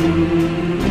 Música